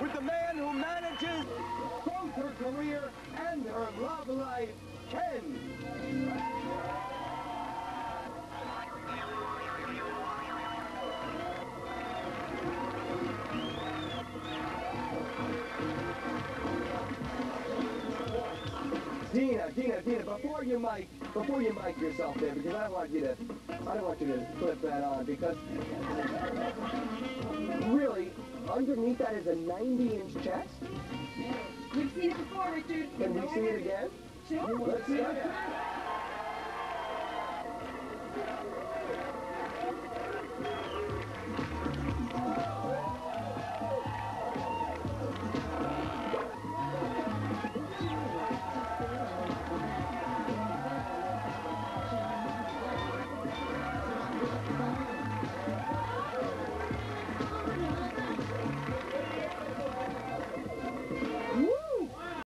with the man who manages both her career and her love life, Ken. Deena, Deena, Deena, before you mic, before you mic yourself there, because I don't want you to, I don't want you to flip that on, because underneath that is a 90-inch chest. We've seen it before, Richard. Can we see it again? Sure. Let's see